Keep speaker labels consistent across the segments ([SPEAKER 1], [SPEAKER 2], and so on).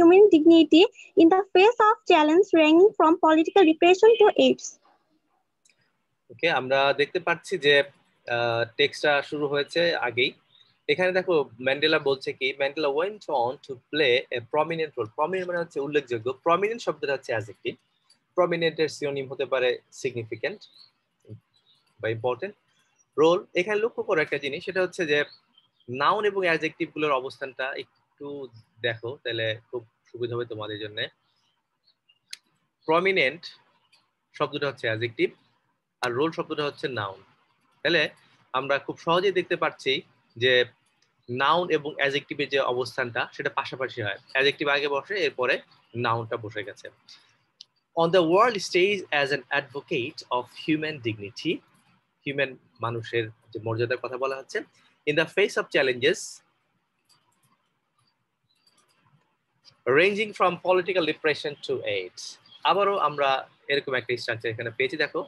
[SPEAKER 1] human dignity in the face of challenge ranging from political repression to AIDS.
[SPEAKER 2] ওকে আমরা দেখতে পাচ্ছি যে টেক্সটটা শুরু হয়েছে আগেই। এখানে দেখো ম্যান্ডেলা বলছে কি Mandela went on to play a prominent role prominent মানে হচ্ছে উল্লেখযোগ্য। প্রমিনেন্ট শব্দটা হচ্ছে অ্যাজেক্টিভ প্রমিনেন্টের সিনোনিম হতে পারে সিগনিফিক্যান্ট বা ইম্পর্টেন্ট রোল এখানে লক্ষ্য করো একটা জিনিস, সেটা হচ্ছে যে নাউন এবং অ্যাডজেক্টিভগুলোর অবস্থানটা একটু দেখো, তাহলে খুব সুবিধা হবে তোমাদের জন্য। প্রমিনেন্ট শব্দটা হচ্ছে অ্যাডজেক্টিভ আর রোল শব্দটা হচ্ছে নাউন তাহলে আমরা খুব সহজেই দেখতে পাচ্ছি যে নাউন এবং অ্যাজেক্টিভের যে অবস্থানটা, সেটা পাশাপাশি হয়। অ্যাজেক্টিভ আগে বসে, এরপরে নাউনটা বসে গেছে। On the world stage as an advocate of human dignity human মানুষের যে মর্যাদার কথা বলা হচ্ছে in the face of challenges ranging from political repression to AIDS. আবারও আমরা এরকম একটা স্ট্রাকচার এখানে পেয়েছি। দেখো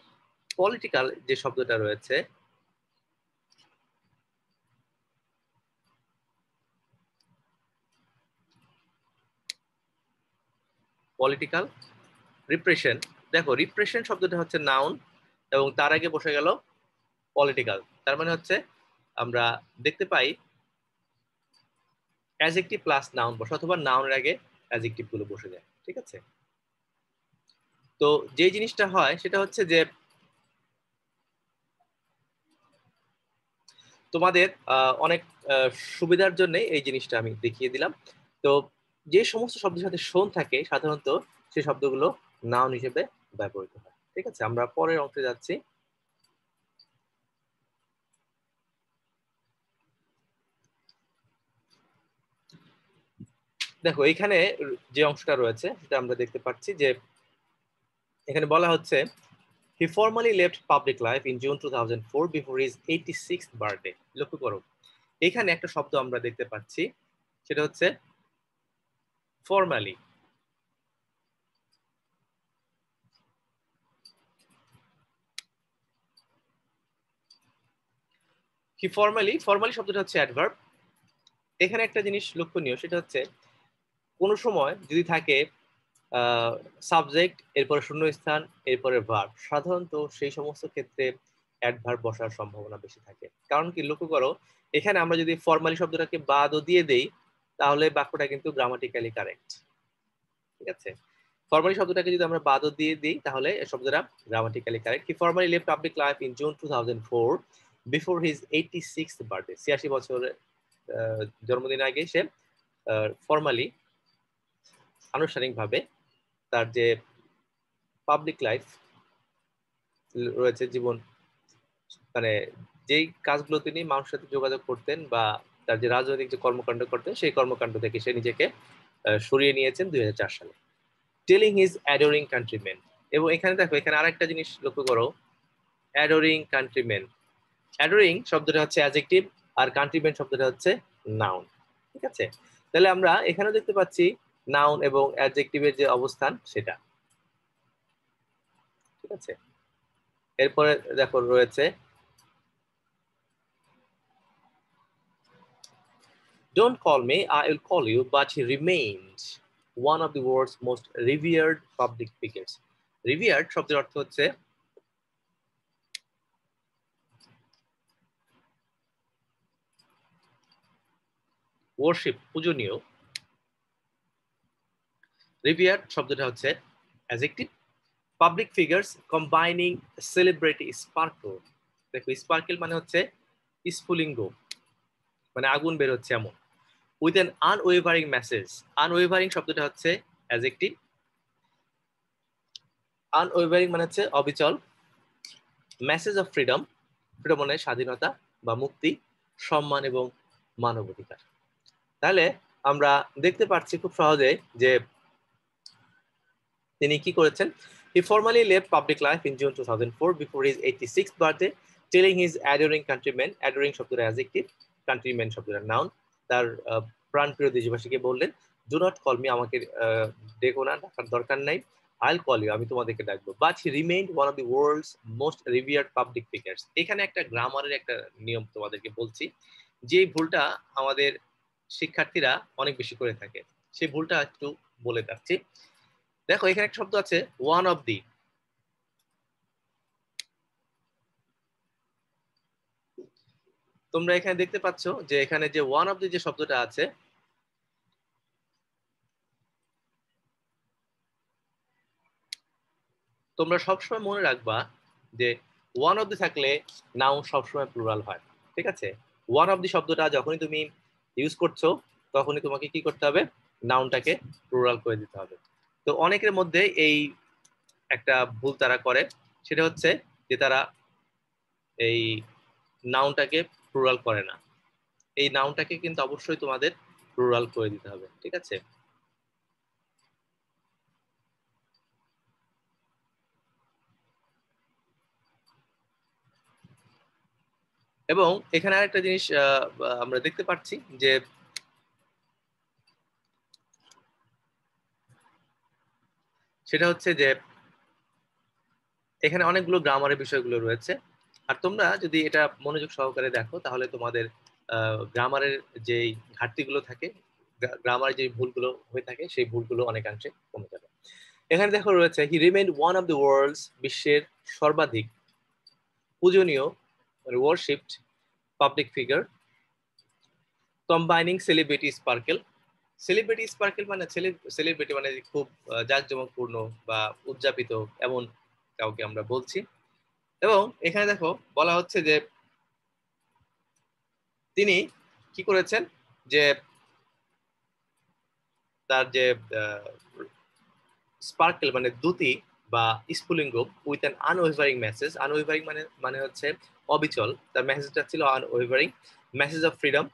[SPEAKER 2] পলিটিক্যাল যে শব্দটা রয়েছে পলিটিক্যাল রিপ্রেশন দেখো রিপ্রেশন শব্দটা হচ্ছে নাউন এবং তার আগে বসে গেল পলিটিক্যাল তার মানে হচ্ছে আমরা দেখতে পাই অ্যাজেক্টিভ প্লাস নাউন বসে, অথবা নাউনের আগে অ্যাজেক্টিভগুলো বসে যায়, ঠিক আছে? তো যে জিনিসটা হয়, সেটা হচ্ছে যে তোমাদের অনেক সুবিধার জন্য এই জিনিসটা আমি দেখিয়ে দিলাম। তো যে সমস্ত শব্দের সাথে শোন থাকে, সাধারণত সেই শব্দগুলো নাউন হিসেবে ব্যবহৃত হয়, ঠিক আছে? আমরা পরের অংশে যাচ্ছি। দেখো, এখানে যে অংশটা রয়েছে, সেটা আমরা দেখতে পাচ্ছি যে এখানে বলা হচ্ছে he formally left public life in June two thousand four before his eighty six birthday লক্ষ্য করো, এখানে একটা শব্দ আমরা দেখতে পাচ্ছি, সেটা হচ্ছে ফর্মালি কি ফর্মালি ফর্মালি শব্দটা হচ্ছে অ্যাডভার্ব এখানে একটা জিনিস লক্ষণীয়, সেটা হচ্ছে কোনো সময় যদি থাকে সাবজেক্ট এরপরে শূন্যস্থান, এরপরে ভার্ব সাধারণত সেই সমস্ত ক্ষেত্রে অ্যাডভার্ব বসার সম্ভাবনা বেশি থাকে। কারণ কি, লক্ষ্য করো, এখানে আমরা যদি ফর্মালি শব্দটাকে বাদও দিয়ে দেই, তাহলে বাক্যটা কিন্তু গ্রামাটিক্যালি কারেক্ট ঠিক আছে? ফর্মালি শব্দটাকে যদি আমরা বাদও দিয়ে দিই, তাহলে শব্দটা গ্রামাটিক্যালি কারেক্ট কি formally left public life in June two thousand four before his eighty six birthday ছিয়াশি বছরের জন্মদিন আগে সে ফর্মালি আনুষ্ঠানিকভাবে তার যে পাবলিক লাইফ রয়েছে জীবন মানে যেই কাজগুলো তিনি মানুষের সাথে যোগাযোগ করতেন বা তার যে রাজনৈতিক যে কর্মকাণ্ড করতেন, সেই কর্মকাণ্ড থেকে সে নিজেকে সরিয়ে নিয়েছেন দুই সালে। টেলিং হিজ অ্যাডোরিং কান্ট্রিমেন এবং এখানে দেখো, এখানে আরেকটা জিনিস লক্ষ্য করো। অ্যাডোরিং কান্ট্রিমেন অ্যাডোরিং শব্দটা হচ্ছে অ্যাজেক্টিভ আর কান্ট্রিমেন শব্দটা হচ্ছে নাউন ঠিক আছে? তাহলে আমরা এখানেও দেখতে পাচ্ছি নাউন এবং অ্যাডজেক্টিভের যে অবস্থান, সেটা। ঠিক আছে? এরপরে দেখো রয়েছে don't call me I will call you but he remained one of the world's most revered public figures revered শব্দের অর্থ হচ্ছে ওয়ার্শিপ পূজনীয় রিভিয়ার্ড শব্দটা হচ্ছে adjective public figures combining celebrity sparkle দেখো স্পার্কেল মানে হচ্ছে স্ফুলিঙ্গ মানে আগুন বের হচ্ছে এমন। With an unwavering message unwavering শব্দটা হচ্ছে অ্যাজেক্টিভ আনওয়েভারিং মানে হচ্ছে অবিচল। মেসেজ অফ ফ্রিডম ফ্রিডম মানে স্বাধীনতা বা মুক্তি, সম্মান এবং মানবাধিকার। তাহলে আমরা দেখতে পাচ্ছি খুব সহজে যে তিনি কি করেছেন? He formally left public life in June two thousand four before his eighty six birthday telling his adoring countrymen adoring শব্দটা অ্যাজেক্টিভ কান্ট্রিম্যান শব্দটা নাউন তার প্রাণপ্রিয় দেশবাসীকে বললেন ডু নট কল মি আমাকে ডেকো না, ডাকার দরকার নাই আইল কল ইউ আমি তোমাদেরকে ডাকবো। But he remain one of the world's most revered public figures এখানে একটা গ্রামারের একটা নিয়ম তোমাদেরকে বলছি, যে ভুলটা আমাদের শিক্ষার্থীরা অনেক বেশি করে থাকে। সেই ভুলটা একটু বলে যাচ্ছি। দেখো, এখানে একটা শব্দ আছে ওয়ান অফ দি তোমরা এখানে দেখতে পাচ্ছ যে এখানে যে ওয়ান অফ দি যে শব্দটা আছে, তোমরা সবসময় মনে রাখবা যে ওয়ান অফ দি থাকলে নাউন সবসময় প্লুরাল হয়, ঠিক আছে? ওয়ান অফ দি শব্দটা যখনই তুমি ইউজ করছ, তখনই তোমাকে কি করতে হবে? নাউনটাকে প্লুরাল করে দিতে হবে। তো অনেকের মধ্যে এই একটা ভুল তারা করে। সেটা হচ্ছে যে তারা এই নাউনটাকে প্লুরাল করে না। এই নাউনটাকে কিন্তু অবশ্যই তোমাদের প্লুরাল করে দিতে হবে, ঠিক আছে? এবং এখানে আরেকটা জিনিস আমরা দেখতে পাচ্ছি যে সেটা হচ্ছে যে এখানে অনেকগুলো গ্রামারের বিষয়গুলো রয়েছে। আর তোমরা যদি এটা মনোযোগ সহকারে দেখো, তাহলে তোমাদের গ্রামারের যে ঘাটতিগুলো থাকে গ্রামারের যে ভুলগুলো হয়ে থাকে, সেই ভুলগুলো অনেকাংশে কমে যাবে। এখানে দেখো রয়েছে he remain one of the world's বিশ্বের সর্বাধিক পূজনীয় worshipped public figure combining celebrity sparkle celebrity sparkle মানে সেলিব্রিটি মানে খুব জাঁকজমকপূর্ণ বা উদযাপিত এমন কাউকে আমরা বলছি। এবং এখানে দেখো, বলা হচ্ছে যে তিনি কি করেছেন যে তার যে স্পার্কেল মানে দুতি বা স্ফুলিঙ্গ with an unwavering message unwavering মানে মানে হচ্ছে অবিচল। তার মেসেজটা ছিল আনওয়েভারিং মেসেজ অফ ফ্রিডম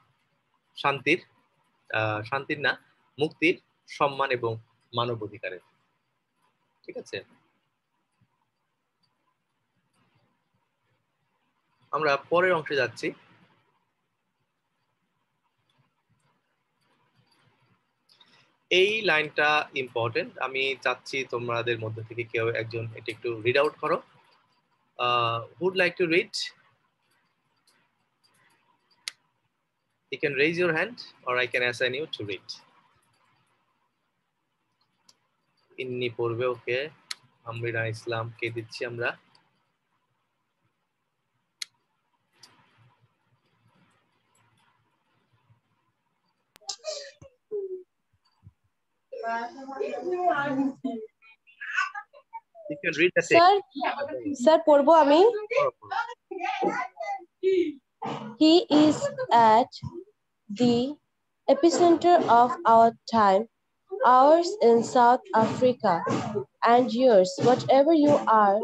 [SPEAKER 2] শান্তির। শান্তির না, মুক্তির সম্মান এবং মানব অধিকারের। ঠিক আছে? আমরা পরের অংশে যাচ্ছি। এই লাইনটা ইম্পর্টেন্ট আমি চাচ্ছি তোমাদের মধ্যে থেকে কেউ একজন এটা একটু রিড আউট করো। would like to read you can raise your hand or I can assign you to read ইন্নি পড়বে ওকে আমরিনা ইসলাম কে দিচ্ছি আমরা You can read the
[SPEAKER 3] sir sir পড়বো আমি He is at the epicenter of our time, ours in South Africa, and yours, whatever you are.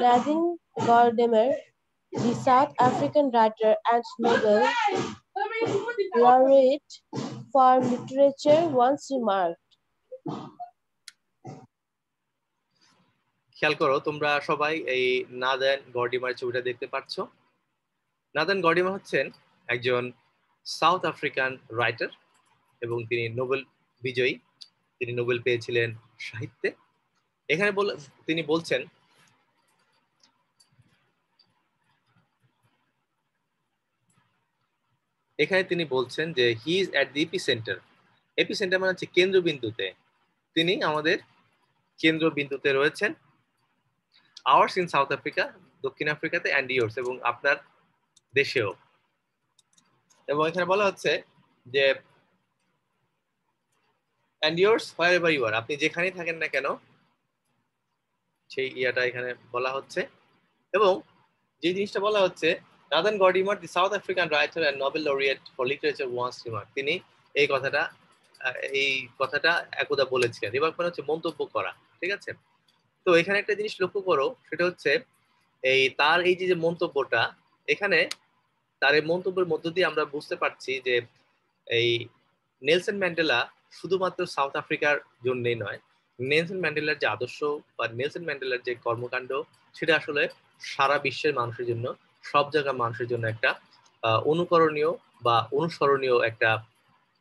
[SPEAKER 3] Nadine Gordimer, the South African writer and Nobel laureate for literature, once remarked.
[SPEAKER 2] খেয়াল করো তোমরা সবাই এই নাদান গর্ডিমার ছবিটা দেখতে পাচ্ছ নাদান গডিমা হচ্ছেন একজন সাউথ আফ্রিকান রাইটার এবং তিনি নোবেল বিজয়ী। তিনি নোবেল পেয়েছিলেন সাহিত্যে। এখানে তিনি বলছেন, এখানে তিনি বলছেন যে he is at the epicentre epicentre মানে হচ্ছে কেন্দ্রবিন্দুতে। তিনি আমাদের কেন্দ্রবিন্দুতে রয়েছেন। আওয়ার্স ইন সাউথ আফ্রিকা দক্ষিণ আফ্রিকাতে অ্যান্ড ইয়োর্স এবং আপনার দেশেও। এবং এখানে বলা হচ্ছে যে and yours wherever you are আপনি যেখানেই থাকেন না কেন, সেই ইয়াটা এখানে বলা হচ্ছে। এবং যে জিনিসটা বলা হচ্ছে Nadine Gordimer the South African writer and Nobel laureate for literature once remark তিনি এই কথাটা এই কথাটা একদা বলেছিলেন। রিমার্ক মানে হচ্ছে মন্তব্য করা, ঠিক আছে? তো এখানে একটা জিনিস লক্ষ্য করো, সেটা হচ্ছে এই তার এই যে মন্তব্যটা, এখানে তার এই মন্তব্যের মধ্য দিয়ে আমরা বুঝতে পারছি যে এই নেলসন ম্যান্ডেলা শুধুমাত্র সাউথ আফ্রিকার জন্যই নয়, নেলসন ম্যান্ডেলার যে আদর্শ বা নেলসন ম্যান্ডেলার যে কর্মকাণ্ড, সেটা আসলে সারা বিশ্বের মানুষের জন্য, সব জায়গার মানুষের জন্য একটা অনুকরণীয় বা অনুসরণীয় একটা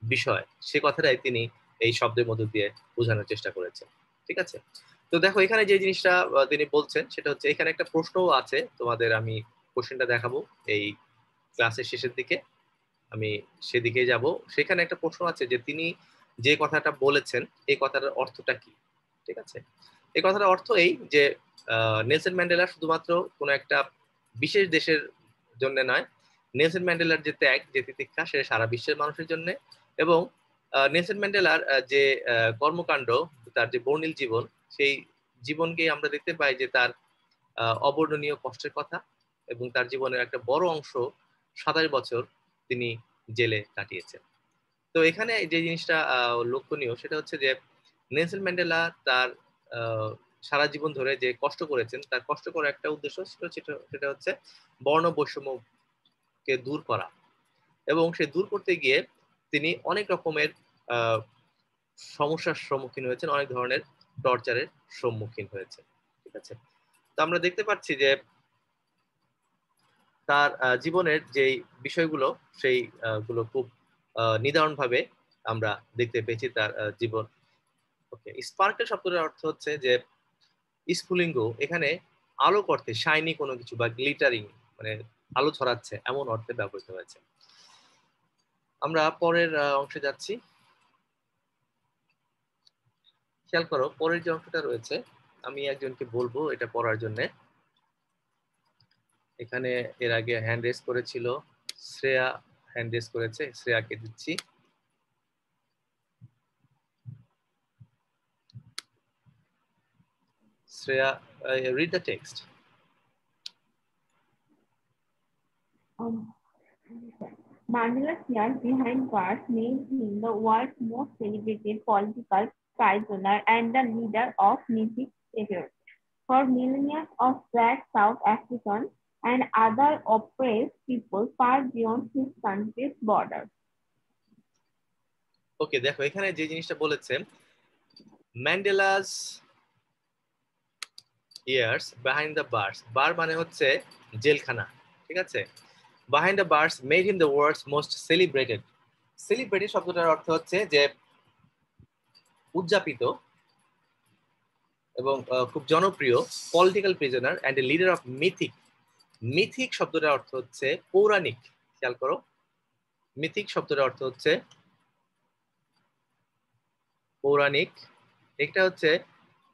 [SPEAKER 2] বিষয়। সে কথাটাই তিনি এই শব্দের মধ্য দিয়ে বোঝানোর চেষ্টা করেছেন। ঠিক আছে? তো দেখো, এখানে যে জিনিসটা তিনি বলছেন, সেটা হচ্ছে এখানে একটা প্রশ্নও আছে। তোমাদের আমি কোশ্চেনটা দেখাবো এই ক্লাসের শেষের দিকে আমি সেদিকে যাব। সেখানে একটা প্রশ্ন আছে যে তিনি যে কথাটা বলেছেন, এই কথাটার অর্থটা কি? ঠিক আছে? এই কথাটার অর্থ এই যে নেলসন ম্যান্ডেলা শুধুমাত্র কোনো একটা বিশেষ দেশের জন্য নয়, নেলসন ম্যান্ডেলার যে ত্যাগ, যে তিতিক্ষা সেটা সারা বিশ্বের মানুষের জন্য এবং নেলসন ম্যান্ডেলার যে কর্মকাণ্ড, তার যে বর্ণিল জীবন, সেই জীবনকে আমরা দেখতে পাই যে তার অবর্ণনীয় কষ্টের কথা এবং তার জীবনের একটা বড় অংশ সাতাশ বছর তিনি জেলে কাটিয়েছেন। তো এখানে যে জিনিসটা লক্ষণীয় সেটা হচ্ছে যে নেলসন ম্যান্ডেলা তার সারা জীবন ধরে যে কষ্ট করেছেন, তার কষ্ট করার একটা উদ্দেশ্য ছিল সেটা হচ্ছে বর্ণ বৈষম্যকে দূর করা। এবং সে দূর করতে গিয়ে তিনি অনেক রকমের সমস্যার সম্মুখীন হয়েছেন, অনেক ধরনের টর্চারের সম্মুখীন হয়েছে ঠিক আছে? তো আমরা দেখতে পাচ্ছি যে তার জীবনের যে বিষয়গুলো, সেই গুলো খুব নিদারুণ ভাবে আমরা দেখতে পেয়েছি তার জীবন। ওকে স্পার্কেল শব্দটার অর্থ হচ্ছে যে স্ফুলিঙ্গ এখানে আলো করতে শাইনি কোনো কিছু বা গ্লিটারিং মানে আলো ছড়াচ্ছে, এমন অর্থে ব্যবহৃত হয়েছে। আমরা পরের অংশে যাচ্ছি। খেয়াল করো, পরের যে অংশটা রয়েছে, আমি একজনকে বলব এটা পড়ার জন্য। এখানে এর আগে হ্যান্ড রেস করেছিল শ্রেয়া হ্যান্ড রেস করেছে শ্রেয়াকে দিচ্ছি Shreya read the text
[SPEAKER 4] Mandela's years behind bars made him the world's most celebrated political prisoner and the leader of mythic terror. For millennia of black South Africans and other oppressed people far beyond his country's borders.
[SPEAKER 2] Okay দেখো, এখানে যে জিনিসটা বলেছে Mandela's years behind the bars bar মানে হচ্ছে জেলখানা, ঠিক আছে behind the bars made him the world's most celebrated celebrated শব্দটার অর্থ হচ্ছে যে উদযাপিত এবং খুব জনপ্রিয় political prisoner and leader of mythic mythic শব্দটার অর্থ হচ্ছে পৌরাণিক, খেয়াল করো। মিথিক শব্দটার অর্থ হচ্ছে পৌরাণিক। এটা হচ্ছে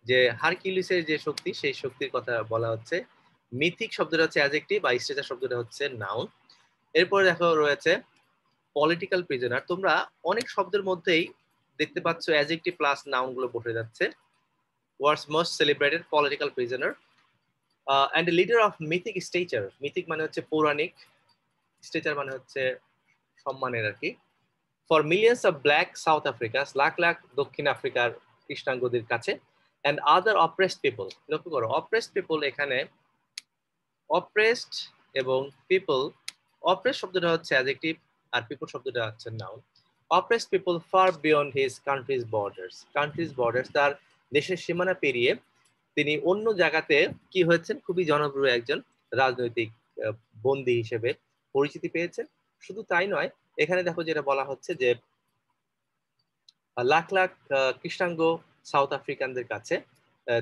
[SPEAKER 2] যে হারকিউলিসের যে শক্তি, সেই শক্তির কথা বলা হচ্ছে। মিথিক শব্দটা হচ্ছে অ্যাজেক্টিভ বা স্ট্রেচার শব্দটা হচ্ছে নাউন এরপরে দেখো রয়েছে পলিটিক্যাল প্রিজনার তোমরা অনেক শব্দের মধ্যেই দেখতে পাচ্ছ অ্যাজেক্টিভ প্লাস নাউনগুলো বসে যাচ্ছে। World's most celebrated political prisoner and leader of mythic stature mythic মানে হচ্ছে পৌরাণিক স্টেচার মানে হচ্ছে সম্মানের আর কি। For millions of black South Africa lakh lakh দক্ষিণ আফ্রিকার কৃষ্ণাঙ্গদের কাছে অ্যান্ড আদার অপ্রেসড পিপল লক্ষ্য করো অপ্রেসড পিপল এখানে অপ্রেসড এবং পিপল অপ্রেস শব্দটা হচ্ছে অ্যাজেক্টিভ আর পিপল শব্দটা হচ্ছে noun oppressed people far beyond his country's borders country's borders তার দেশের সীমানা পেরিয়ে তিনি অন্য জায়গাতে কি হয়েছেন? খুবই জনপ্রিয় একজন রাজনৈতিক বন্দী হিসেবে পরিচিতি পেয়েছেন। শুধু তাই নয়, এখানে দেখো যেটা বলা হচ্ছে যে লাখ লাখ কৃষ্ণাঙ্গ সাউথ আফ্রিকানদের কাছে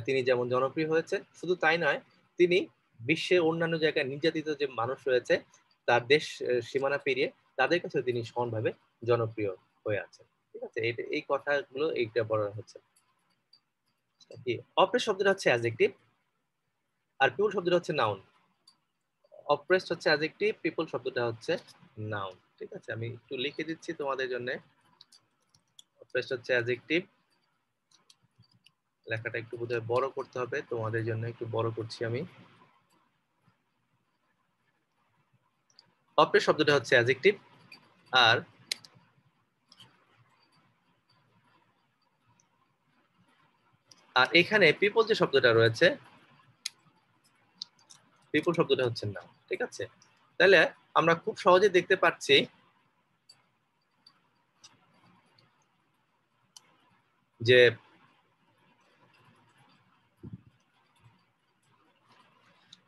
[SPEAKER 2] তিনি যেমন জনপ্রিয় হয়েছেন, শুধু তাই নয়, তিনি বিশ্বের অন্যান্য জায়গায় নির্যাতিত যে মানুষ রয়েছে, তার দেশ সীমানা পেরিয়ে তাদের কাছে তিনি সমানভাবে জনপ্রিয় হয়ে আছেন। ঠিক আছে? এই কথাগুলো এইটা বলা হচ্ছে। অপ্রেস শব্দটা হচ্ছে অ্যাজেক্টিভ আর পিপল শব্দটা হচ্ছে নাউন অপ্রেসড হচ্ছে অ্যাজেক্টিভ পিপল শব্দটা হচ্ছে নাউন ঠিক আছে? আমি একটু লিখে দিচ্ছি তোমাদের জন্য। অপ্রেসড হচ্ছে অ্যাজেক্টিভ লেখাটা একটু বোধহয় বড় করতে হবে, তোমাদের জন্য একটু বড় করছি আমি। অপ্রেস শব্দটা হচ্ছে অ্যাজেক্টিভ আর আর এখানে পিপল যে শব্দটা রয়েছে পিপল শব্দটা হচ্ছে না ঠিক আছে? তাহলে আমরা খুব সহজে দেখতে পাচ্ছি যে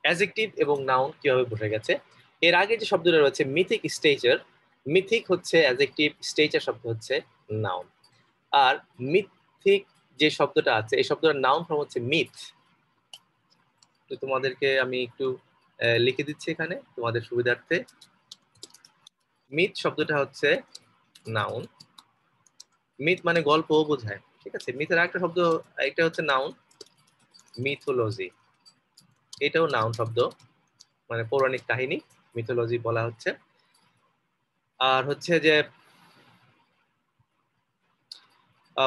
[SPEAKER 2] অ্যাজেক্টিভ এবং নাউন কীভাবে বসে গেছে? এর আগে যে শব্দটা রয়েছে মিথিক স্টেচার মিথিক হচ্ছে অ্যাজেক্টিভ স্টেচার শব্দ হচ্ছে নাউন আর মিথিক যে শব্দটা আছে, এই শব্দটার নাউন ফর্ম হচ্ছে মিথ তো তোমাদেরকে আমি একটু লিখে দিচ্ছি এখানে তোমাদের সুবিধার্থে। মিথ শব্দটা হচ্ছে নাউন মিথ মানে গল্পও বোঝায়, ঠিক আছে? মিথের একটা শব্দ একটা হচ্ছে নাউন মিথোলজি এটাও নাউন শব্দ মানে পৌরাণিক কাহিনী মিথোলজি বলা হচ্ছে। আর হচ্ছে যে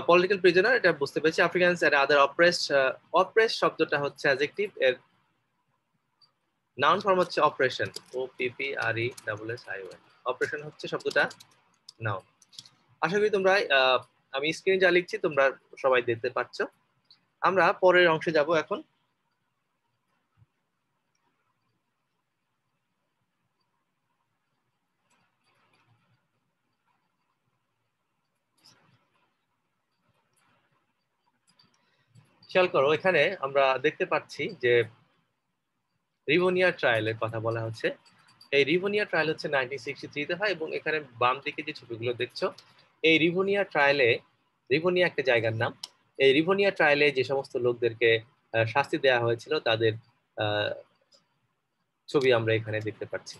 [SPEAKER 2] পলিটিক্যাল প্রিজনার এটা বুঝতে পেরেছি। আফ্রিকানস এর আদার অপ্রেসড অপ্রেস শব্দটা হচ্ছে অ্যাজেক্টিভ এর নাউন ফর্ম হচ্ছে oppression O PP R E double S I one oppression হচ্ছে শব্দটা নাউন আশা করি তোমরা আমি স্ক্রিনে যা লিখছি তোমরা সবাই দেখতে পাচ্ছ। আমরা পরের অংশে যাব এখন। খেয়াল করো, এখানে আমরা দেখতে পাচ্ছি যে রিভোনিয়া ট্রায়ালের কথা বলা হচ্ছে। এই রিভোনিয়া ট্রায়াল হচ্ছে নাইনটিন সিক্সটি থ্রিতে হয় এবং এখানে বাম দিকে যে ছবিগুলো দেখছ, এই রিভোনিয়া ট্রায়ালে রিভোনিয়া একটা জায়গার নাম, এই রিভোনিয়া ট্রায়ালে যে সমস্ত লোকদেরকে শাস্তি দেওয়া হয়েছিল তাদের ছবি আমরা এখানে দেখতে পাচ্ছি।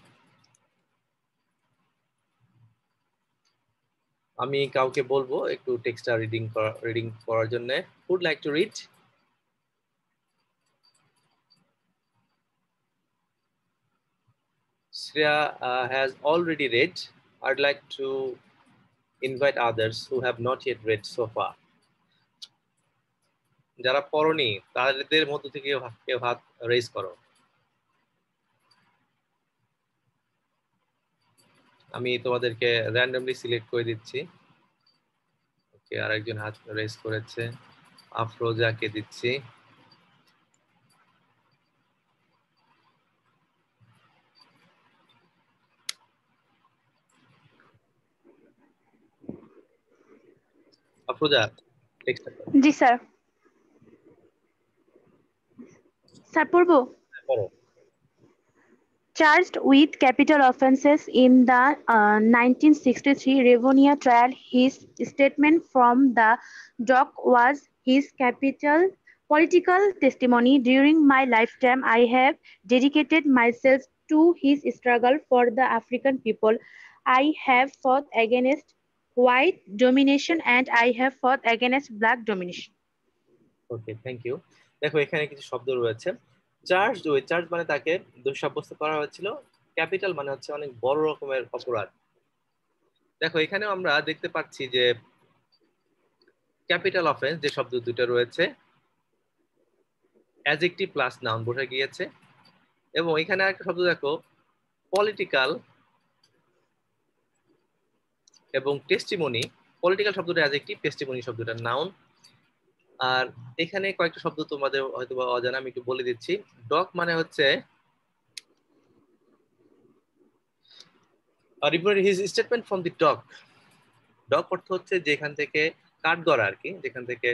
[SPEAKER 2] আমি কাউকে বলব একটু টেক্সটটা রিডিং রিডিং করার জন্য। Would like to read Shreya uh, has already read. I'd like to invite others who have not yet read so far. যারা পড়নি তাদের মধ্য থেকে কেউ- হাত রেজ করো আমি তোমাদেরকে র্যান্ডমলি সিলেক্ট করে দিচ্ছি ওকে আরেকজন হাত রেজ করেছে আফরোজাকে দিচ্ছি আফরোজা টেক্সটটা
[SPEAKER 5] জি স্যার স্যার পড়বো
[SPEAKER 2] পড়ো
[SPEAKER 5] charged with capital offences in the uh, 1963 Rivonia trial, his statement from the dock was his capital political testimony. During my lifetime, I have dedicated myself to his struggle for the African people. I have fought against white domination and I have fought against black domination.
[SPEAKER 2] Okay thank you দেখো, এখানে কিছু শব্দ রয়েছে। Charge ওই charge মানে তাকে দোষ সাব্যস্ত করা হয়েছিল। ক্যাপিটাল মানে হচ্ছে অনেক বড় রকমের অপরাধ। দেখো, এখানেও আমরা দেখতে পাচ্ছি যে ক্যাপিটাল অফেন্স যে শব্দ দুটো রয়েছে অ্যাজেক্টিভ প্লাস নাউন বোঝা গিয়েছে। এবং এখানে একটা শব্দ দেখো পলিটিক্যাল এবং টেস্টিমনি পলিটিক্যাল শব্দটা অ্যাজেক্টিভ টেস্টিমনি শব্দটা নাউন আর এখানে কয়েকটা শব্দ তোমাদের হয়তো অজানা, আমি একটু বলে দিচ্ছি। ডক মানে হচ্ছে his statement from the dock dock অর্থ হচ্ছে যেখান থেকে কাঠগড়া আর কি যেখান থেকে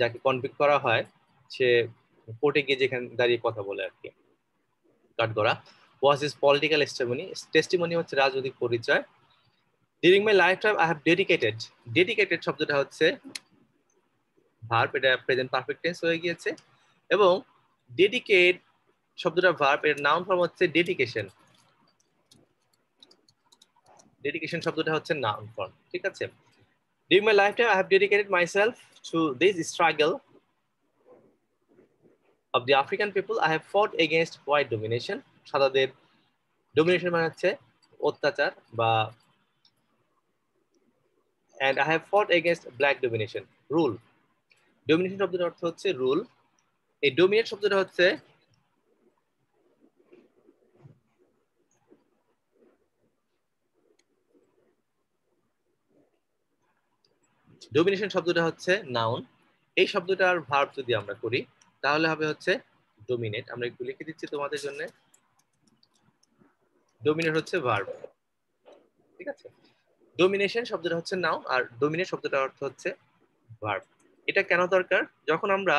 [SPEAKER 2] যাকে কনভিক্ট করা হয়, সে কোর্টে গিয়ে যেখানে দাঁড়িয়ে কথা বলে আর কি Kathgora was is political testimony testimony হচ্ছে রাজনৈতিক পরিচয়। During my life time I have dedicated dedicated শব্দটা হচ্ছে ভার্ব এটা প্রেজেন্ট পারফেক্ট টেন্স হয়ে গিয়েছে। এবং ডেডিকেট শব্দটা ভার্ব এর নাউন ফর্ম হচ্ছে ডেডিকেশন ডেডিকেশন শব্দটা হচ্ছে নাউন ফর্ম ঠিক আছে? During my life time I have dedicated myself to this struggle of the African people I have fought against white domination সাদাদের ডোমিনেশন মানে হচ্ছে অত্যাচার বা and I have fought against black domination. Rule. Domination শব্দটার অর্থ হচ্ছে rule এই dominate শব্দটা হচ্ছে ডোমিনেশন শব্দটা হচ্ছে নাউন এই শব্দটার ভার্ব যদি আমরা করি, তাহলে হবে হচ্ছে ডোমিনেট আমরা একটু লিখে দিচ্ছি তোমাদের জন্য ডোমিনেট হচ্ছে ভার্ব ঠিক আছে? ডোমিনেশন শব্দটা হচ্ছে নাউন আর ডোমিনেট শব্দটার অর্থ হচ্ছে ভার্ব এটা কেন দরকার? যখন আমরা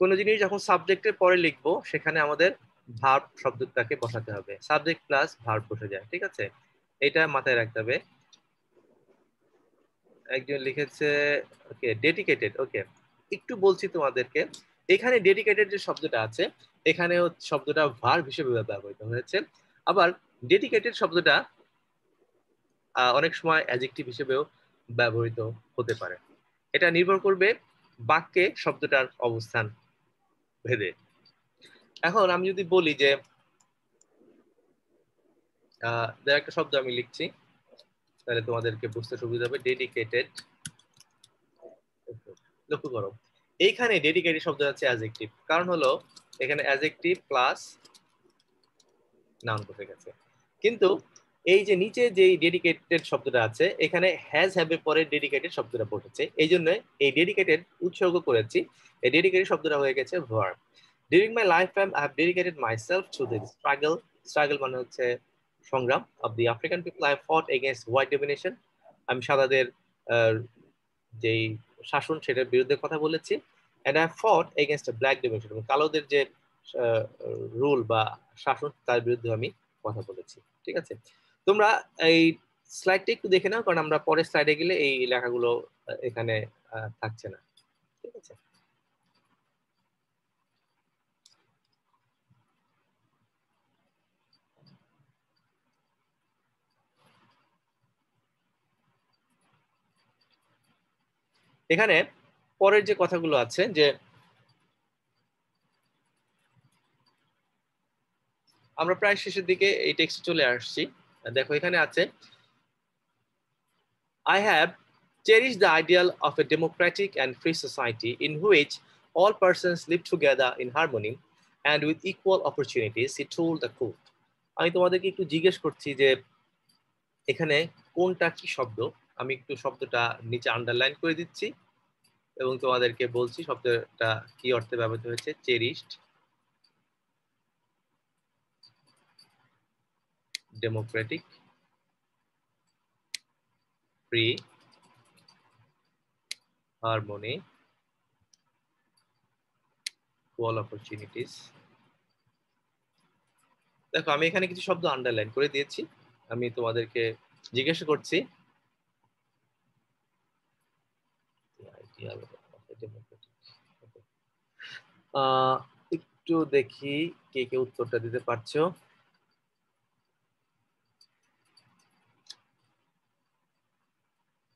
[SPEAKER 2] কোনো জিনিস যখন সাবজেক্টের পরে লিখব, সেখানে আমাদের ভার্ব শব্দটাকে বসাতে হবে। সাবজেক্ট প্লাস ভার্ব বসে যায়, ঠিক আছে? এটা মাথায় রাখতে হবে। একজন লিখেছে ওকে ডেডিকেটেড ওকে একটু বলছি তোমাদেরকে, এখানে ডেডিকেটেড যে শব্দটা আছে এখানে শব্দটা ভার্ব হিসেবে ব্যবহৃত হয়েছে। আবার ডেডিকেটেড শব্দটা অনেক সময় অ্যাজেক্টিভ হিসেবেও ব্যবহৃত হতে পারে। এটা নির্ভর করবে বাক্যে শব্দটার অবস্থান ভেদে। এখন আমি যদি বলি যে একটা শব্দ আমি লিখছি, তাহলে তোমাদেরকে বুঝতে সুবিধা হবে ডেডিকেটেড লক্ষ্য করো। এইখানে ডেডিকেটেড শব্দ আছে অ্যাজেক্টিভ কারণ হলো, এখানে অ্যাজেক্টিভ প্লাস নাউন বসে গেছে। কিন্তু এই যে নিচে যে ডেডিকেটেড শব্দটা আছে, এখানে হ্যাজ হ্যাভের পরে ডেডিকেটেড শব্দটা বসেছে এই জন্য এই ডেডিকেটেড উৎসর্গ করেছি। এই ডেডিকেটেড শব্দটা হয়ে গেছে verb during my life time I have dedicated my self to this struggle struggle মানে হচ্ছে সংগ্রাম। Of the African people I fought against white domination আমি সাদাদের যেই শাসন, সেটার বিরুদ্ধে কথা বলেছি। And I fought against black domination কালোদের যে রুল বা শাসন তার বিরুদ্ধে আমি কথা বলেছি, ঠিক আছে? তোমরা এই স্লাইডটা একটু দেখে নাও, কারণ আমরা পরের স্লাইডে গেলে এই লেখাগুলো এখানে থাকছে না, ঠিক আছে? এখানে পরের যে কথাগুলো আছে, যে আমরা প্রায় শেষের দিকে এই টেক্সট চলে আসছি। দেখো, এখানে আছে I have cherish the ideal of a democratic and free society in which all persons live together in harmony and with equal opportunities it told the court আমি তোমাদেরকে একটু জিজ্ঞেস করছি যে, এখানে কোনটা কি শব্দ? আমি একটু শব্দটা নিচে আন্ডারলাইন করে দিচ্ছি এবং তোমাদেরকে বলছি শব্দটা কি অর্থে ব্যবহৃত হয়েছে? Cherished democratic free harmony equal opportunities দেখো, আমি এখানে কিছু শব্দ আন্ডারলাইন করে দিয়েছি। আমি তোমাদেরকে জিজ্ঞাসা করছি একটু দেখি কে কে উত্তরটা দিতে পারছ।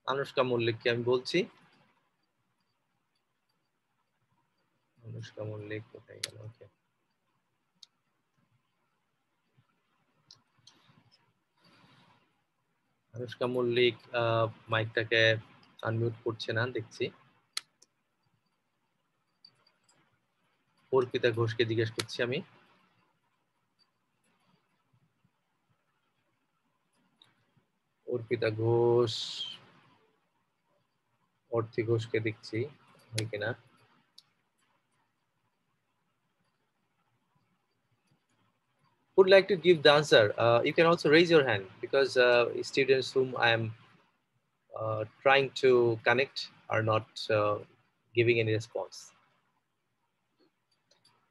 [SPEAKER 2] আনুষ্কা মল্লিককে আমি বলছি। আনুষ্কা মল্লিক কোথায় গেল? ওকে আনুষ্কা মল্লিক মাইকটাকে আনমিউট করছে না, দেখছি। অর্পিতা ঘোষকে জিজ্ঞেস করছি আমি। অর্পিতা ঘোষ অর্থি ঘোষকে দেখছি হয় কিনা would like to give the answer, uh, you can also raise your hand because uh, students whom I am uh, trying to connect are not uh, giving any response.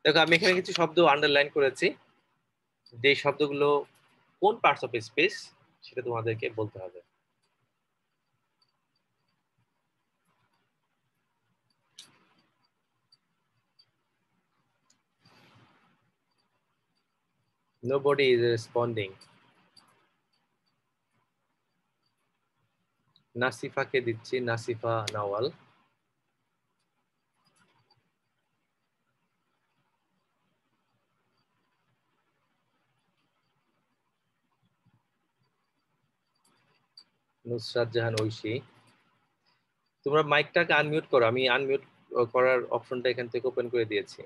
[SPEAKER 2] দেখো আমি এখানে কিছু শব্দ আন্ডারলাইন করেছি যে শব্দগুলো কোন পার্টস অফ স্পেস সেটা তোমাদেরকে বলতে হবে Nobody is responding. নাসিফাকে দিচ্ছি, নাসিফা নাওয়াল। নুসরাত জাহান ঐশী। তোমরা মাইকটাকে আনমিউট করো, আমি আনমিউট করার অপশনটা এখান থেকে ওপেন করে দিয়েছি।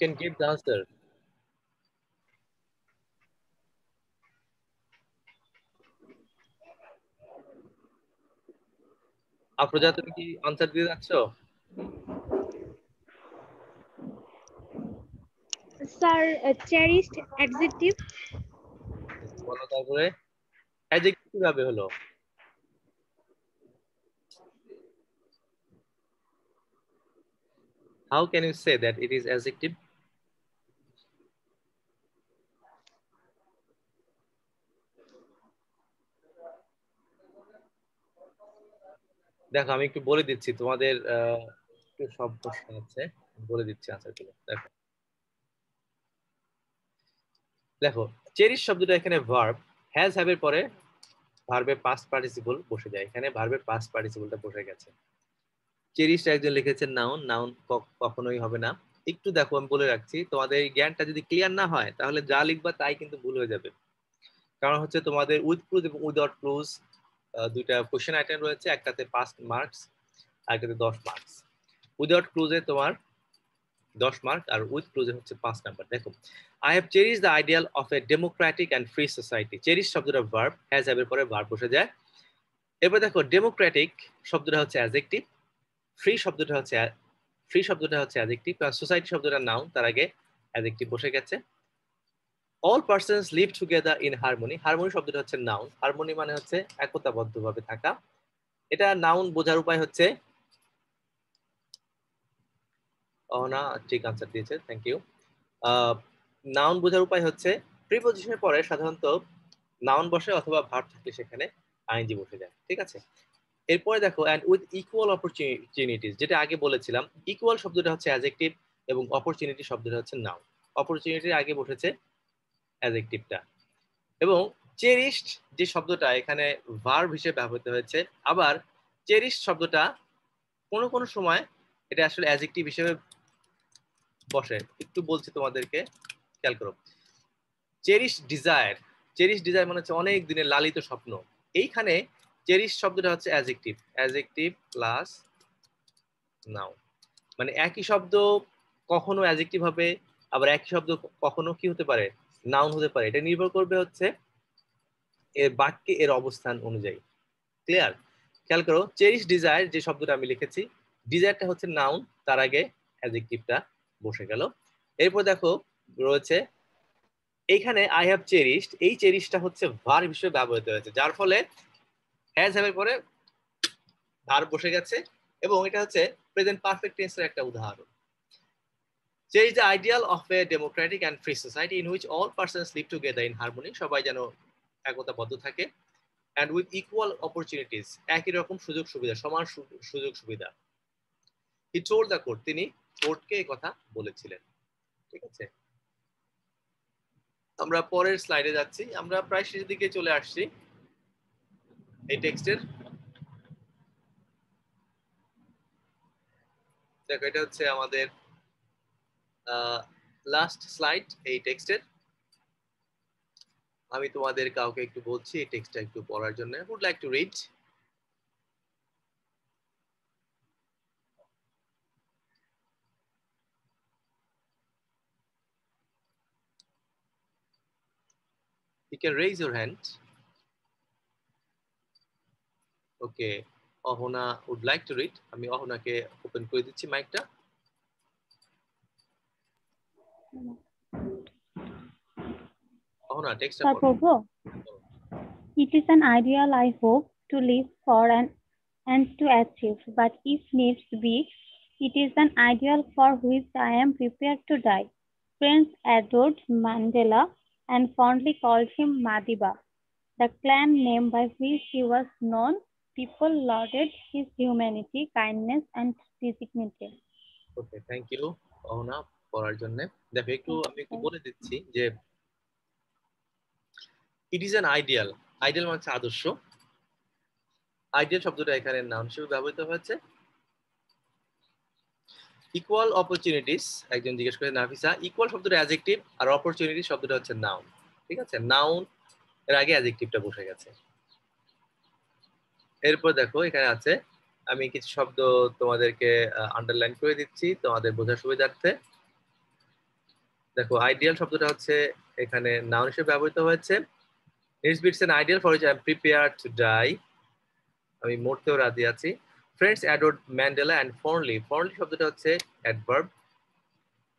[SPEAKER 2] Can give the answer. Afroza তুমি কি আনসার দিয়ে যাচ্ছ
[SPEAKER 5] স্যার চেরিস্ট অ্যাডজেক্টিভ
[SPEAKER 2] বলো তারপরে অ্যাডজেক্টিভ কীভাবে হলো How can you say that it is adjective? দেখো, আমি একটু বলে দিচ্ছি, তোমাদের একটু শব্দ শোনাচ্ছে বলে দিচ্ছি আনসারগুলো দেখো। দেখো, চেরিশ শব্দটা এখানে ভার্ব হ্যাজ হ্যাভের পরে ভার্বের পাস্ট পার্টিসিপল বসে যায়, এখানে ভার্বের পাস্ট পার্টিসিপলটা বসে গেছে। চেরিশটা একজন লিখেছেন নাউন নাউন কখনোই হবে না। একটু দেখো, আমি বলে রাখছি, তোমাদের জ্ঞানটা যদি ক্লিয়ার না হয়, তাহলে যা লিখবা তাই কিন্তু ভুল হয়ে যাবে। কারণ হচ্ছে তোমাদের উইথ ক্লুজ এবং উইদাউট ক্লুজ দুইটা কোশ্চেন আইটেম রয়েছে, একটাতে পাঁচ মার্কস আর একটাতে দশ মার্কস উইদাউট ক্লুজে তোমার দশ মার্ক আর উইথ ক্লুজে হচ্ছে পাঁচ নাম্বার দেখো I have cherish the ideal of a democratic and free society cherish শব্দটা ভার্ব হ্যাজ হ্যাভের পরে ভার্ব বসে যায়। এবার দেখো ডেমোক্রেটিক শব্দটা হচ্ছে অ্যাজেক্টিভ ফ্রি শব্দটা হচ্ছে ফ্রি শব্দটা হচ্ছে অ্যাজেক্টিভ কারণ সোসাইটি শব্দটা নাউন তার আগে অ্যাজেক্টিভ বসে গেছে। All persons live together in harmony harmony শব্দটা হচ্ছে নাউন হারমোনি মানে হচ্ছে একতাবদ্ধভাবে থাকা। এটা নাউন বোঝার উপায় হচ্ছে অহনা ঠিক আনসার দিয়েছে থ্যাংক ইউ নাউন বোঝার উপায় হচ্ছে প্রিপোজিশনের পরে সাধারণত নাউন বসে অথবা ভার্ব থাকলে সেখানে আইনজি বসে যায়, ঠিক আছে? এরপরে দেখো অ্যান্ড উইথ ইকুয়াল অপরচুনিটিস যেটা আগে বলেছিলাম ইকুয়াল শব্দটা হচ্ছে অ্যাজেক্টিভ এবং অপরচুনিটি শব্দটা হচ্ছে নাউন অপরচুনিটির আগে বসেছে অ্যাজেক্টিভটা এবং চেরিস্ট যে শব্দটা, এখানে ভার্ব হিসেবে ব্যবহৃত হয়েছে, আবার চেরিস্ট শব্দটা কোনো কোনো সময় এটা আসলে অ্যাজেক্টিভ হিসেবে বসে। একটু বলছি তোমাদেরকে, খেয়াল করো। চেরিশ ডিজায়ার চেরিশ ডিজায়ার মানে হচ্ছে অনেক দিনের লালিত স্বপ্ন। এইখানে চেরিশ শব্দটা হচ্ছে অ্যাজেক্টিভ অ্যাজেক্টিভ প্লাস নাও মানে একই শব্দ কখনো অ্যাজেক্টিভ হবে, আবার একই শব্দ কখনো কি হতে পারে? নাউন হতে পারে। এটা নির্ভর করবে হচ্ছে এর বাক্যে এর অবস্থান অনুযায়ী। ক্লিয়ার খেয়াল করো চেরিশ ডিজায়ার যে শব্দটা আমি লিখেছি ডিজায়ারটা হচ্ছে নাউন তার আগে অ্যাজেক্টিভটা বসে গেল। এরপর দেখো, রয়েছে এইখানে আই হ্যাভ চেরিশড এই চেরিশটা হচ্ছে ভার হিসেবে ব্যবহৃত হয়েছে, যার ফলে হ্যাজ হ্যাভের পরে ভার বসে গেছে, এবং এটা হচ্ছে প্রেজেন্ট পারফেক্ট টেন্সের একটা উদাহরণ। Cherish the ideal of a democratic and free society in which all persons live together in harmony সবাই যেন একতাবদ্ধ থাকে অ্যান্ড উইথ ইকুয়াল অপরচুনিটিস একই রকম সুযোগ সুবিধা, সমান সুযোগ সুবিধা। হি টোল্ড দ্য কোর্ট তিনি কোর্টকে এই কথা বলেছিলেন। ঠিক আছে? আমরা পরের স্লাইডে যাচ্ছি। আমরা প্রায় শেষের দিকে চলে আসছি। এই টেক্সটের। দেখো, এটা হচ্ছে আমাদের লাস্ট স্লাইড এই টেক্সটের আমি তোমাদের কাউকে একটু বলছি এই টেক্সটটা একটু পড়ার জন্য would like to read You can raise your hand. Okay, Ahana would like to read. আমি অহনাকে ওপেন করে দিচ্ছি মাইকটা Oh,
[SPEAKER 6] Sir it is an ideal I hope to live for and, and to achieve, but if needs be, it is an ideal for which I am prepared to die. Prince adored Mandela and fondly called him Madiba, the clan name by which he was known. People lauded his humanity, kindness, and dignity.
[SPEAKER 2] Okay, thank you, Ohna. পড়ার জন্য। দেখো একটু আমি একটু বলে দিচ্ছি যে it is an ideal ideal মানে হচ্ছে আদর্শ। আইডিয়াল শব্দটা এখানে নাম হিসেবে ব্যবহৃত হয়েছে। ইকুয়াল অপরচুনিটিস একজন জিজ্ঞেস করে নাফিসা ইকুয়াল শব্দটা অ্যাজেক্টিভ আর অপরচুনিটি শব্দটা হচ্ছে নাউন ঠিক আছে? নাউন এর আগে অ্যাজেক্টিভটা বসে গেছে। এরপর দেখো এখানে আছে আমি কিছু শব্দ তোমাদেরকে আন্ডারলাইন করে দিচ্ছি তোমাদের বোঝার সুবিধার্থে। দেখো আইডিয়াল শব্দটা হচ্ছে এখানে নাউন হিসেবে ব্যবহৃত হয়েছে। It's bits an ideal for I am prepare to die আমি মরতেও রাজি আছি। ফ্রেন্ডস অ্যাডোড ম্যান্ডেলা অ্যান্ড ফর্নলি ফর্নলি শব্দটা হচ্ছে adverb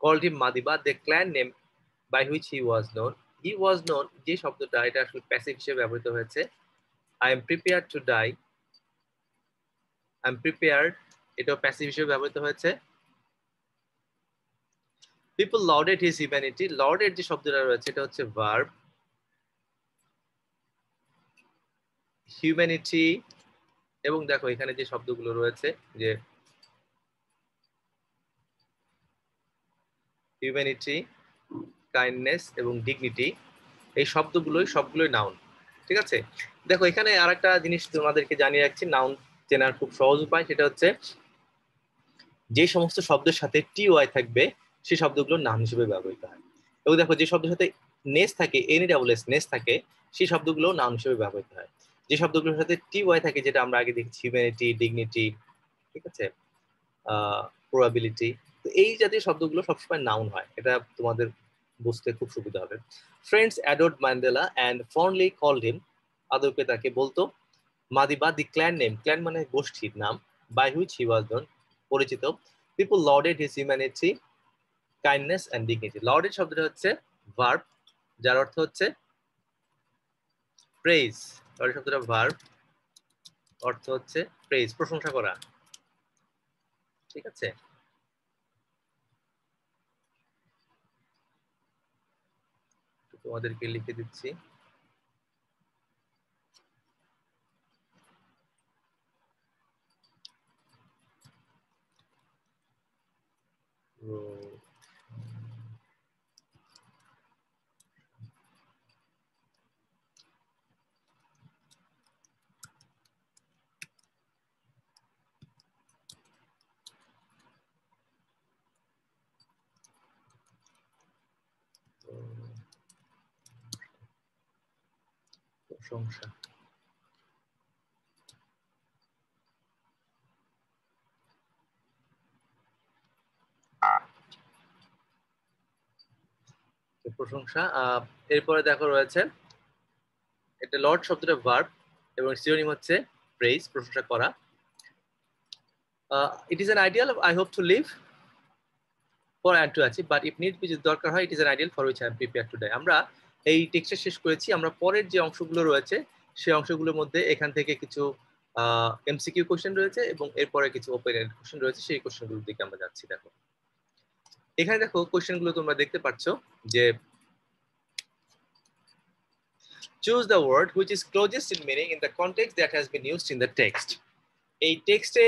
[SPEAKER 2] called him Madiba the clan name by which he was known he was known যে শব্দটা, এটা আসলে প্যাসিভ হিসেবে ব্যবহৃত হয়েছে। I am prepare to die I am prepared এটাও প্যাসিভ হিসেবে ব্যবহৃত হয়েছে। People lauded his humanity lauded যে শব্দটা রয়েছে, এটা হচ্ছে ভার্ব হিউম্যানিটি এবং দেখো এখানে যে শব্দগুলো রয়েছে, যে হিউম্যানিটি কাইন্ডনেস এবং ডিগনিটি এই শব্দগুলোই সবগুলোই নাউন ঠিক আছে? দেখো, এখানে আর একটা জিনিস তোমাদেরকে জানিয়ে রাখছি নাউন চেনার খুব সহজ উপায়, সেটা হচ্ছে যে সমস্ত শব্দের সাথে টি ওয়াই থাকবে সেই শব্দগুলো নাম হিসেবে ব্যবহৃত হয়। এবং দেখো যে শব্দের সাথে নেস থাকে এনি ডাবল এস নেস থাকে, সেই শব্দগুলো নাম হিসেবে ব্যবহৃত হয়। যে শব্দগুলোর সাথে টি ওয়াই থাকে, যেটা আমরা আগে দেখেছি হিউম্যানিটি ডিগনিটি ঠিক আছে? প্রবাবিলিটি তো এই জাতীয় শব্দগুলো সবসময় নাউন হয়, এটা তোমাদের বুঝতে খুব সুবিধা হবে। Friends adored Mandela and fondly called him আদৌকে তাকে বলতো, Madiba the clan name clan মানে গোষ্ঠীর নাম বাই হুইচ হি ওয়াজ পরিচিত। People lauded his humanity kindness and dignity lauded শব্দটা হচ্ছে ভার্ব যার অর্থ হচ্ছে প্রেজ লর্ডেড শব্দটা ভার্ব অর্থ হচ্ছে প্রেজ প্রশংসা করা। ঠিক আছে? তোমাদেরকে লিখে দিচ্ছি। প্রশংসা। প্রশংসা এরপরে দেখো রয়েছে, এটা লর্ড শব্দটা ভার্ব এবং সিওনিম হচ্ছে প্রেজ প্রশংসা করা। It is an ideal I hope to live for and to achieve but if need be দরকার হয় it is an ideal for which I am prepare to die আমরা এই টেক্সটটা শেষ করেছি। আমরা পরের যে অংশগুলো রয়েছে, সেই অংশগুলোর মধ্যে এখান থেকে কিছু এমসিকিউ কোশ্চেন রয়েছে এবং এরপরে কিছু ওপেন এন্ড কোশ্চেন রয়েছে। সেই কোশ্চেনগুলোর দিকে আমরা যাচ্ছি, দেখো। এখানে দেখো কোশ্চেনগুলো তোমরা দেখতে পাচ্ছ যে, choose the word which is closest in meaning in the context that has been used in the text. এই টেক্সটে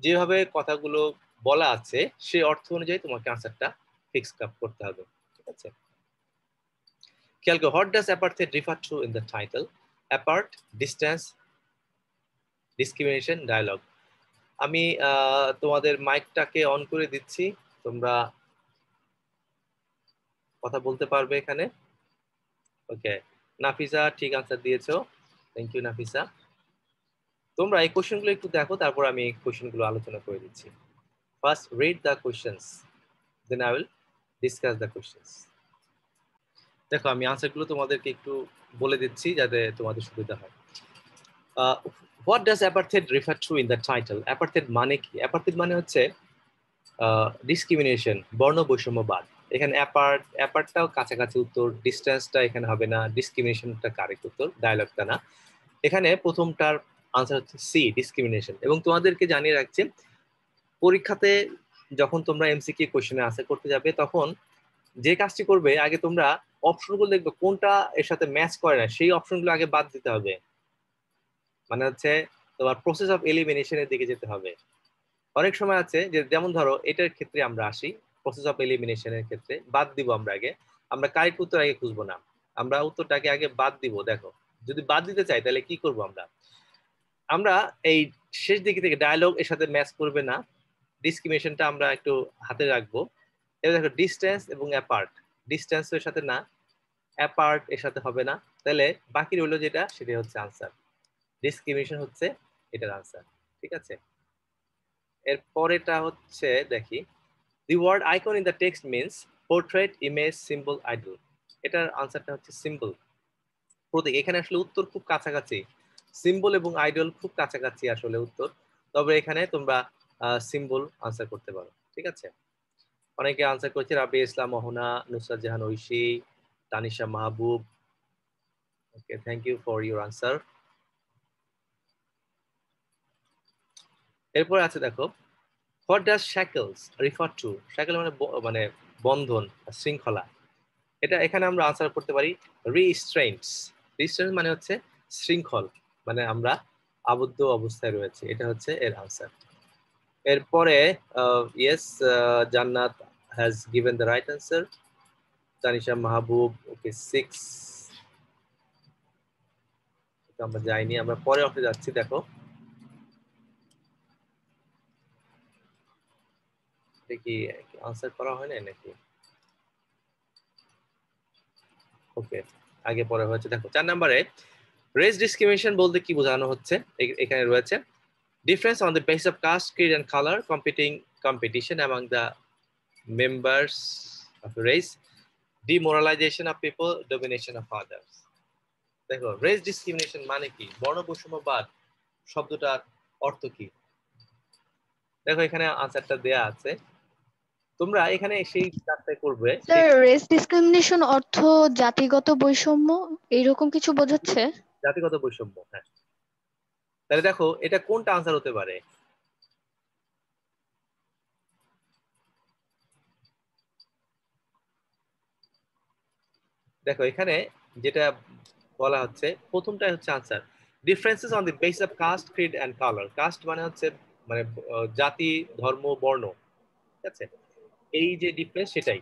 [SPEAKER 2] যেভাবে কথাগুলো বলা আছে, সেই অর্থ অনুযায়ী তোমাকে আনসারটা ফিক্স আপ করতে হবে। ঠিক আছে? খেয়াল করো what does apartheid refer to in the title apart distance discrimination dialogue আমি তোমাদের মাইকটাকে অন করে দিচ্ছি। তোমরা কথা বলতে পারবে এখানে। ওকে নাফিসা, ঠিক আনসার দিয়েছ। Thank you Nafisa. তোমরা এই কোশ্চেনগুলো একটু দেখো, তারপর আমি এই কোশ্চেনগুলো আলোচনা করে দিচ্ছি। First read the questions then I will discuss the questions দেখো, আমি আনসারগুলো তোমাদেরকে একটু বলে দিচ্ছি যাতে তোমাদের সুবিধা হয়। What does apartheid refer to in the title apartheid মানে কি? অ্যাপার্থেড মানে হচ্ছে ডিসক্রিমিনেশন বর্ণ বৈষম্যবাদ এখানে অ্যাপার্ট অ্যাপার্টটাও কাছাকাছি উত্তর ডিস্টেন্সটা এখানে হবে না ডিসক্রিমিনেশনটা কারেক্ট উত্তর ডায়লগটা না। এখানে প্রথমটার আনসার হচ্ছে সি ডিসক্রিমিনেশন এবং তোমাদেরকে জানিয়ে রাখছি, পরীক্ষাতে যখন তোমরা এমসিকিউ কোশ্চেনে আনসার করতে যাবে, তখন যে কাজটি করবে, আগে তোমরা অপশনগুলো দেখবে কোনটা এর সাথে ম্যাচ করে না, সেই অপশনগুলো আগে বাদ দিতে হবে। মানে হচ্ছে তোমার প্রসেস অফ এলিমিনেশনের দিকে যেতে হবে। অনেক সময় আছে যে যেমন ধরো, এটার ক্ষেত্রে আমরা আসি প্রসেস অফ এলিমিনেশনের ক্ষেত্রে, বাদ দিব আমরা আগে। আমরা কারেক্ট উত্তর আগে খুঁজবো না। আমরা উত্তরটাকে আগে বাদ দিব, দেখো। যদি বাদ দিতে চাই, তাহলে কি করব আমরা? আমরা এই শেষ দিকে থেকে ডায়লগ এর সাথে ম্যাচ করবে না। ডিসক্রিমিনেশনটা আমরা একটু হাতে রাখব। এবার দেখো ডিস্টেন্স এবং অ্যাপার্ট ডিস্টেন্স এর সাথে না অ্যাপার্ট এর সাথে হবে না। তাহলে বাকি রইল যেটা, সেটাই হচ্ছে আনসার ডিসক্রিমিনেশন হচ্ছে এটার আনসার ঠিক আছে? এর হচ্ছে, দেখি। The word icon in the text means portrait image symbol idol এটার আনসারটা হচ্ছে সিম্বল প্রতীক এখানে আসলে উত্তর খুব কাছাকাছি। সিম্বল এবং আইডল খুব কাছাকাছি আসলে উত্তর। তবে এখানে তোমরা সিম্বল আনসার করতে পারো, ঠিক আছে? অনেকে আনসার করেছে Rabi Islam Mohona Nusrat Jahan, Oishi, Tanisha Mahbub. Okay thank you for your answer এরপর আছে দেখো what does shackles refer to shackle মানে মানে বন্ধন শৃঙ্খলা। এটা এখানে আমরা আনসার করতে পারি রিস্ট্রেন্টস রিস্ট্রেন্ট মানে হচ্ছে শৃঙ্খল মানে আমরা আবদ্ধ অবস্থায় রয়েছে। এটা হচ্ছে এর আনসার এরপরে yes Jannat has given the right answer Tanisha Mahbub okay six আমরা যাইনি, আমরা পরে অফে যাচ্ছি, দেখো। কি আনসার করা হয় না নাকি? ওকে আগে পরে হয়েছে। দেখো, চার নম্বরে রেস ডিসক্রিমিনেশন বলতে কি বোঝানো হচ্ছে? এখানে রয়েছে। Difference on the base of caste creed and colour competing competition among the members of race demoralization of people domination of others দেখো রেস ডিসক্রিমিনেশন মানে কি? বর্ণ বৈষম্যবাদ শব্দটার অর্থ কি? দেখো এখানে আনসারটা দেয়া আছে। তোমরা এখানে সেই কাজটা করবে
[SPEAKER 7] স্যার রেস ডিসক্রিমিনেশন অর্থ জাতিগত বৈষম্য? এইরকম কিছু বোঝাচ্ছে?
[SPEAKER 2] জাতিগত বৈষম্য হ্যাঁ। তাহলে দেখো, এটা কোনটা আনসার হতে পারে? দেখো, এখানে যেটা বলা হচ্ছে, প্রথমটাই হচ্ছে answer differences on the base of caste creed and colour caste মানে হচ্ছে মানে জাতি, ধর্ম, বর্ণ। ঠিক আছে? এই যে ডিফারেন্স সেটাই।